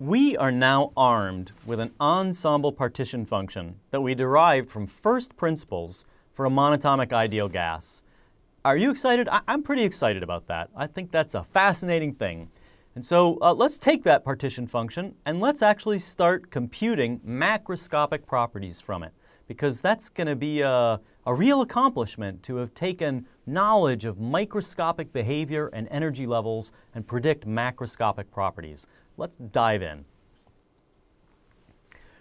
We are now armed with an ensemble partition function that we derived from first principles for a monatomic ideal gas. Are you excited? I am pretty excited about that. I think that's a fascinating thing. And so uh, let's take that partition function and let's actually start computing macroscopic properties from it because that's going to be a, a real accomplishment to have taken knowledge of microscopic behavior and energy levels and predict macroscopic properties. Let's dive in.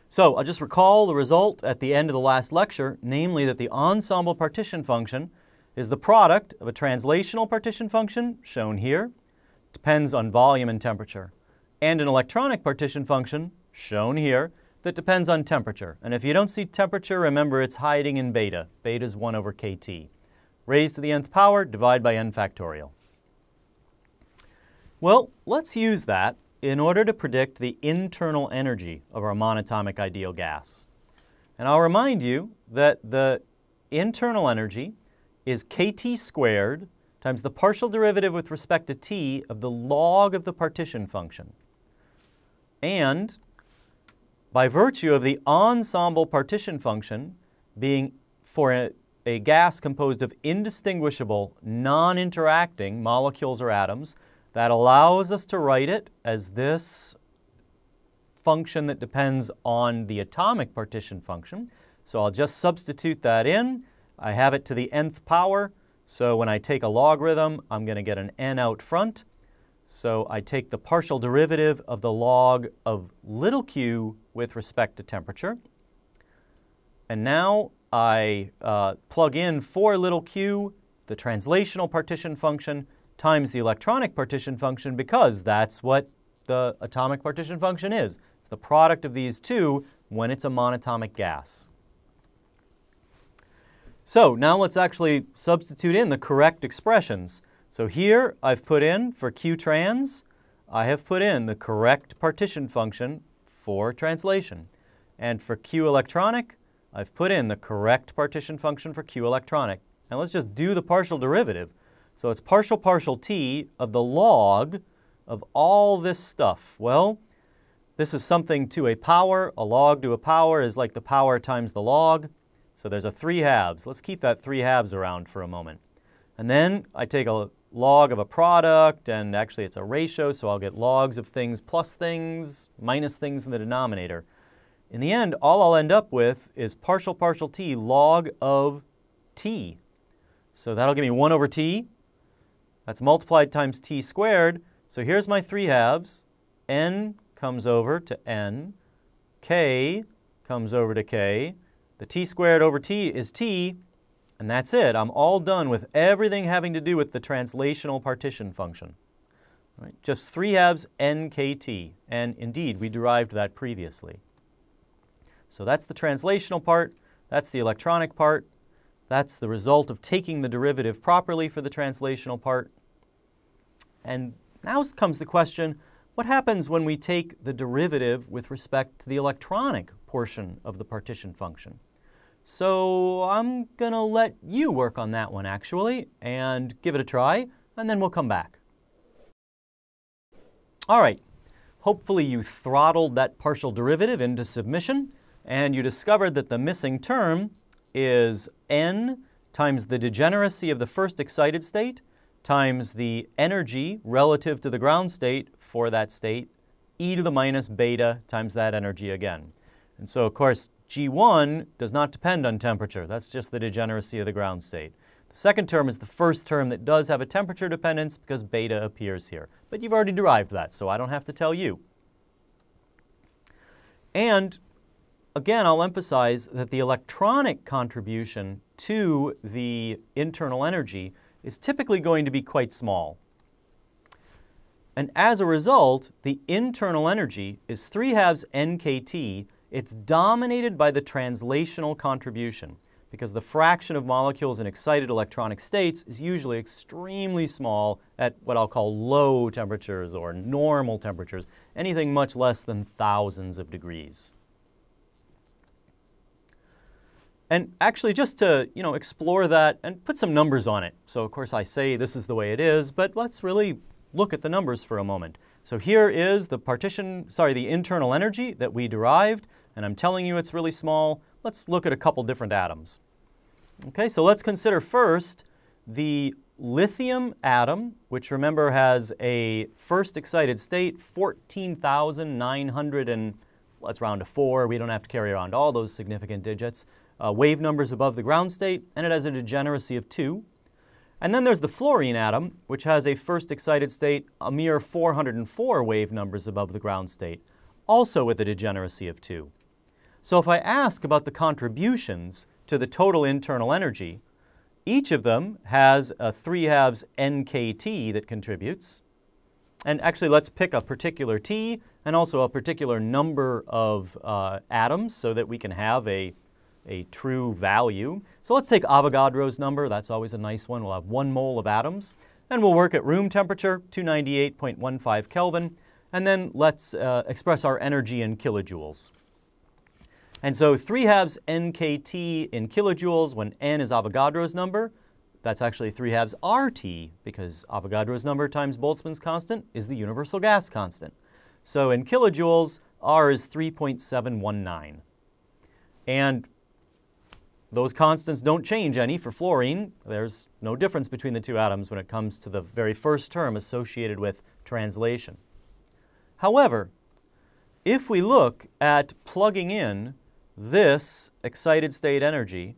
So I'll just recall the result at the end of the last lecture, namely that the ensemble partition function is the product of a translational partition function, shown here, depends on volume and temperature, and an electronic partition function, shown here, that depends on temperature. And if you don't see temperature, remember it's hiding in beta. Beta is 1 over kT. Raised to the nth power, divide by n factorial. Well, let's use that in order to predict the internal energy of our monatomic ideal gas. And I'll remind you that the internal energy is kT squared times the partial derivative with respect to t of the log of the partition function. And by virtue of the ensemble partition function being for a, a gas composed of indistinguishable, non-interacting molecules or atoms, that allows us to write it as this function that depends on the atomic partition function. So I'll just substitute that in. I have it to the nth power. So when I take a logarithm, I'm going to get an n out front. So I take the partial derivative of the log of little q with respect to temperature. And now I uh, plug in for little q the translational partition function times the electronic partition function because that's what the atomic partition function is. It's the product of these two when it's a monatomic gas. So now let's actually substitute in the correct expressions. So here I've put in for Q trans, I have put in the correct partition function for translation. And for Q electronic, I've put in the correct partition function for Q electronic. Now let's just do the partial derivative. So it's partial partial t of the log of all this stuff. Well, this is something to a power. A log to a power is like the power times the log. So there's a 3 halves. Let's keep that 3 halves around for a moment. And then I take a log of a product, and actually it's a ratio, so I'll get logs of things plus things minus things in the denominator. In the end, all I'll end up with is partial partial t log of t. So that'll give me 1 over t that's multiplied times t squared. So here's my 3 halves. n comes over to n. k comes over to k. The t squared over t is t. And that's it. I'm all done with everything having to do with the translational partition function. Right, just 3 halves nkt. And indeed, we derived that previously. So that's the translational part. That's the electronic part. That's the result of taking the derivative properly for the translational part. And now comes the question, what happens when we take the derivative with respect to the electronic portion of the partition function? So I'm going to let you work on that one actually and give it a try, and then we'll come back. All right, hopefully you throttled that partial derivative into submission, and you discovered that the missing term is n times the degeneracy of the first excited state times the energy relative to the ground state for that state, e to the minus beta times that energy again. And so, of course, G1 does not depend on temperature. That's just the degeneracy of the ground state. The second term is the first term that does have a temperature dependence because beta appears here. But you've already derived that, so I don't have to tell you. And again, I'll emphasize that the electronic contribution to the internal energy is typically going to be quite small. And as a result, the internal energy is 3 halves nkt. It's dominated by the translational contribution because the fraction of molecules in excited electronic states is usually extremely small at what I'll call low temperatures or normal temperatures, anything much less than thousands of degrees. And actually, just to you know, explore that and put some numbers on it. So of course I say this is the way it is, but let's really look at the numbers for a moment. So here is the partition, sorry, the internal energy that we derived, and I'm telling you it's really small. Let's look at a couple different atoms. Okay, so let's consider first the lithium atom, which remember has a first excited state, 14,900 and let's round to four. We don't have to carry around all those significant digits. Uh, wave numbers above the ground state, and it has a degeneracy of two. And then there's the fluorine atom, which has a first excited state, a mere 404 wave numbers above the ground state, also with a degeneracy of 2. So if I ask about the contributions to the total internal energy, each of them has a 3 halves NKT that contributes. And actually, let's pick a particular T and also a particular number of uh, atoms so that we can have a a true value. So let's take Avogadro's number. That's always a nice one. We'll have one mole of atoms. And we'll work at room temperature, 298.15 Kelvin. And then let's uh, express our energy in kilojoules. And so 3 halves nkt in kilojoules when n is Avogadro's number. That's actually 3 halves RT because Avogadro's number times Boltzmann's constant is the universal gas constant. So in kilojoules, R is 3.719. And those constants don't change any for fluorine. There's no difference between the two atoms when it comes to the very first term associated with translation. However, if we look at plugging in this excited state energy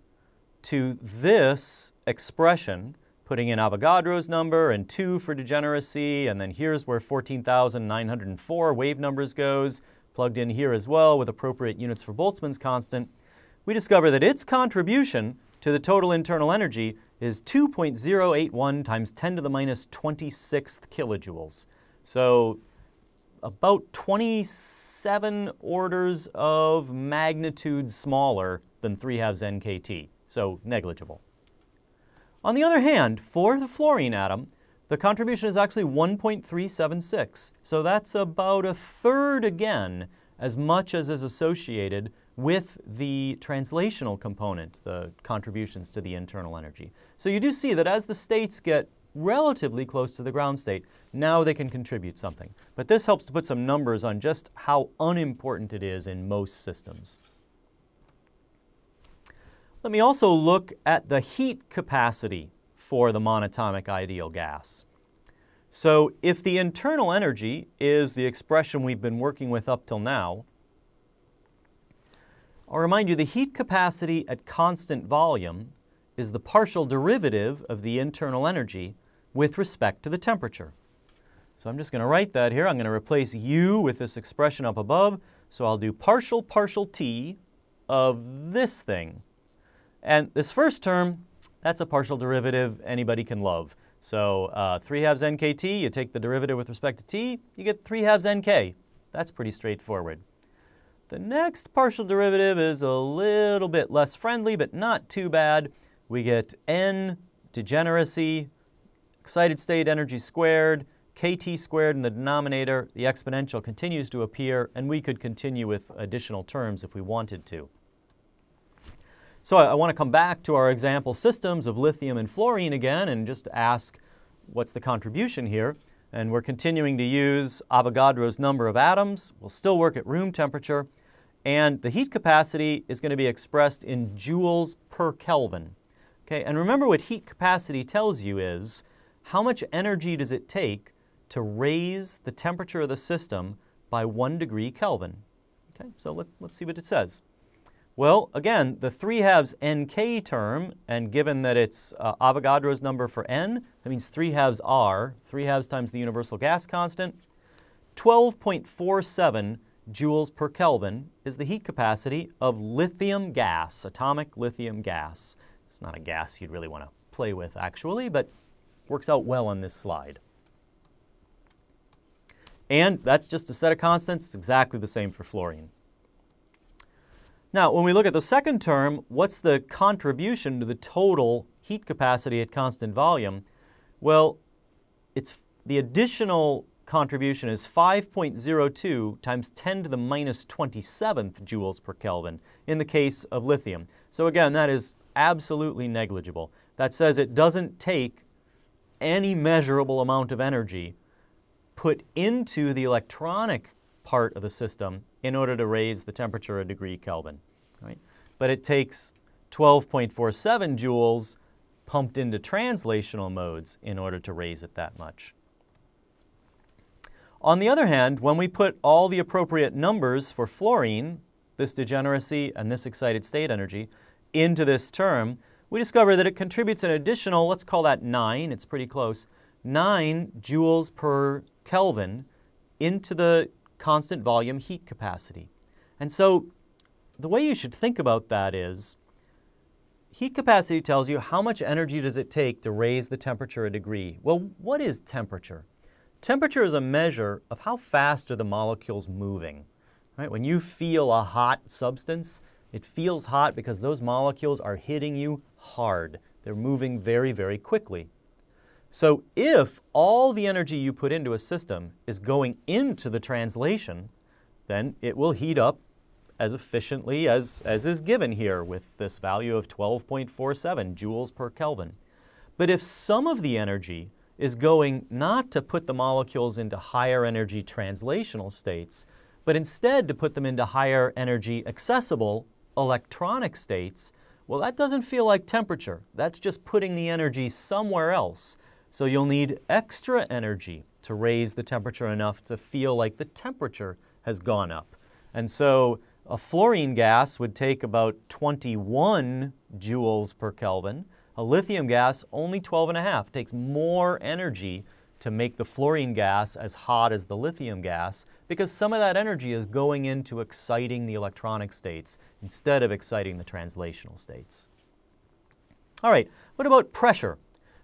to this expression, putting in Avogadro's number and 2 for degeneracy, and then here's where 14,904 wave numbers goes, plugged in here as well with appropriate units for Boltzmann's constant, we discover that its contribution to the total internal energy is 2.081 times 10 to the minus 26th kilojoules. So about 27 orders of magnitude smaller than 3 halves NKT, so negligible. On the other hand, for the fluorine atom, the contribution is actually 1.376, so that's about a third again as much as is associated with the translational component, the contributions to the internal energy. So you do see that as the states get relatively close to the ground state, now they can contribute something. But this helps to put some numbers on just how unimportant it is in most systems. Let me also look at the heat capacity for the monatomic ideal gas. So if the internal energy is the expression we've been working with up till now, I'll remind you the heat capacity at constant volume is the partial derivative of the internal energy with respect to the temperature. So I'm just going to write that here. I'm going to replace u with this expression up above. So I'll do partial partial t of this thing. And this first term, that's a partial derivative anybody can love. So uh, 3 halves nkt, you take the derivative with respect to t, you get 3 halves nk. That's pretty straightforward. The next partial derivative is a little bit less friendly, but not too bad. We get n degeneracy, excited state energy squared, kt squared in the denominator. The exponential continues to appear, and we could continue with additional terms if we wanted to. So I, I want to come back to our example systems of lithium and fluorine again and just ask what's the contribution here. And we're continuing to use Avogadro's number of atoms. We'll still work at room temperature. And the heat capacity is going to be expressed in joules per Kelvin. Okay, and remember what heat capacity tells you is how much energy does it take to raise the temperature of the system by one degree Kelvin. Okay, so let, us see what it says. Well, again, the 3 halves nk term, and given that it's uh, Avogadro's number for n, that means 3 halves r, 3 halves times the universal gas constant, 12.47 joules per Kelvin is the heat capacity of lithium gas, atomic lithium gas. It's not a gas you'd really want to play with actually, but works out well on this slide. And that's just a set of constants. It's exactly the same for fluorine. Now, when we look at the second term, what's the contribution to the total heat capacity at constant volume? Well, it's the additional contribution is 5.02 times 10 to the minus 27th joules per Kelvin in the case of lithium. So again, that is absolutely negligible. That says it doesn't take any measurable amount of energy put into the electronic part of the system in order to raise the temperature a degree Kelvin. Right? But it takes 12.47 joules pumped into translational modes in order to raise it that much. On the other hand, when we put all the appropriate numbers for fluorine, this degeneracy and this excited state energy, into this term, we discover that it contributes an additional, let's call that 9, it's pretty close, 9 joules per Kelvin into the constant volume heat capacity. And so the way you should think about that is heat capacity tells you how much energy does it take to raise the temperature a degree. Well, what is temperature? Temperature is a measure of how fast are the molecules moving. Right? When you feel a hot substance, it feels hot because those molecules are hitting you hard. They're moving very, very quickly. So if all the energy you put into a system is going into the translation, then it will heat up as efficiently as, as is given here with this value of 12.47 joules per Kelvin. But if some of the energy is going not to put the molecules into higher energy translational states, but instead to put them into higher energy accessible electronic states, well, that doesn't feel like temperature. That's just putting the energy somewhere else. So you'll need extra energy to raise the temperature enough to feel like the temperature has gone up. And so a fluorine gas would take about 21 joules per Kelvin. A lithium gas, only 12 and a half, takes more energy to make the fluorine gas as hot as the lithium gas because some of that energy is going into exciting the electronic states instead of exciting the translational states. All right, what about pressure?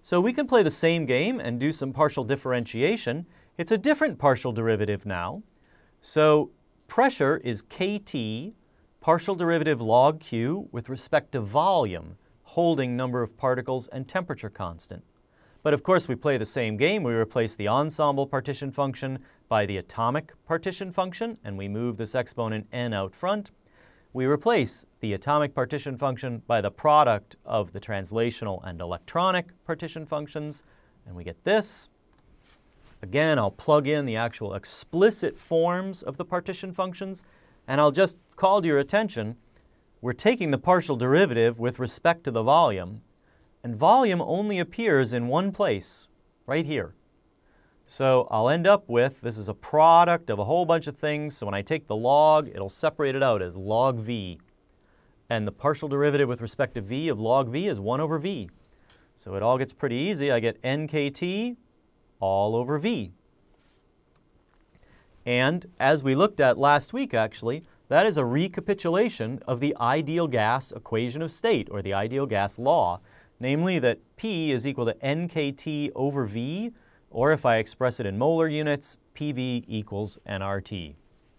So we can play the same game and do some partial differentiation. It's a different partial derivative now. So pressure is kT partial derivative log Q with respect to volume, holding number of particles and temperature constant. But of course, we play the same game. We replace the ensemble partition function by the atomic partition function, and we move this exponent n out front. We replace the atomic partition function by the product of the translational and electronic partition functions, and we get this. Again, I'll plug in the actual explicit forms of the partition functions, and I'll just call to your attention, we're taking the partial derivative with respect to the volume, and volume only appears in one place, right here. So I'll end up with, this is a product of a whole bunch of things, so when I take the log, it'll separate it out as log v. And the partial derivative with respect to v of log v is 1 over v. So it all gets pretty easy. I get nkt all over v. And as we looked at last week, actually, that is a recapitulation of the ideal gas equation of state, or the ideal gas law namely that P is equal to nKT over V, or if I express it in molar units, PV equals nRT,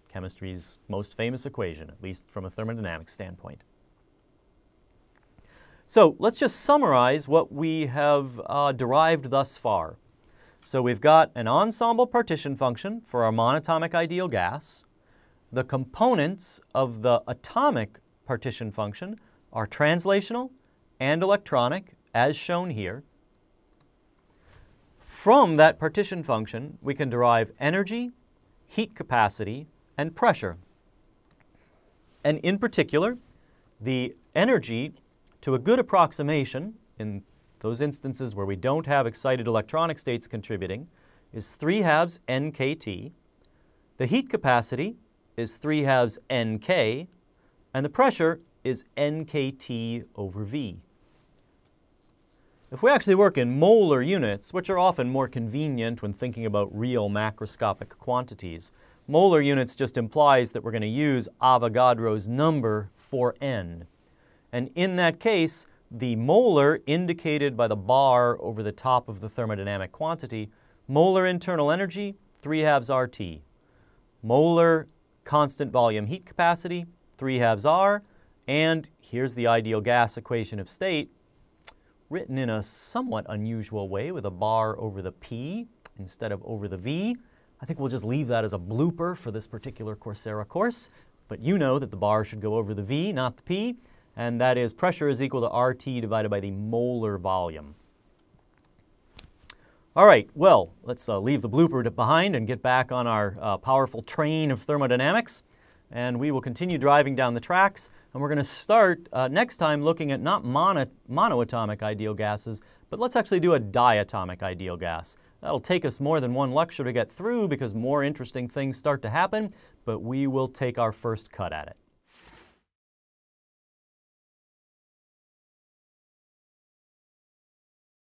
chemistry's most famous equation, at least from a thermodynamic standpoint. So let's just summarize what we have uh, derived thus far. So we've got an ensemble partition function for our monatomic ideal gas. The components of the atomic partition function are translational and electronic, as shown here. From that partition function, we can derive energy, heat capacity, and pressure. And in particular, the energy, to a good approximation, in those instances where we don't have excited electronic states contributing, is 3 halves nkt. The heat capacity is 3 halves nk, and the pressure is nkt over v. If we actually work in molar units, which are often more convenient when thinking about real macroscopic quantities, molar units just implies that we're going to use Avogadro's number for n. And in that case, the molar indicated by the bar over the top of the thermodynamic quantity, molar internal energy, 3 halves RT. Molar constant volume heat capacity, 3 halves R. And here's the ideal gas equation of state, written in a somewhat unusual way with a bar over the P instead of over the V. I think we'll just leave that as a blooper for this particular Coursera course, but you know that the bar should go over the V, not the P, and that is pressure is equal to RT divided by the molar volume. All right, well, let's uh, leave the blooper behind and get back on our uh, powerful train of thermodynamics. And we will continue driving down the tracks. And we're going to start uh, next time looking at not mono monoatomic ideal gases, but let's actually do a diatomic ideal gas. That'll take us more than one lecture to get through because more interesting things start to happen, but we will take our first cut at it.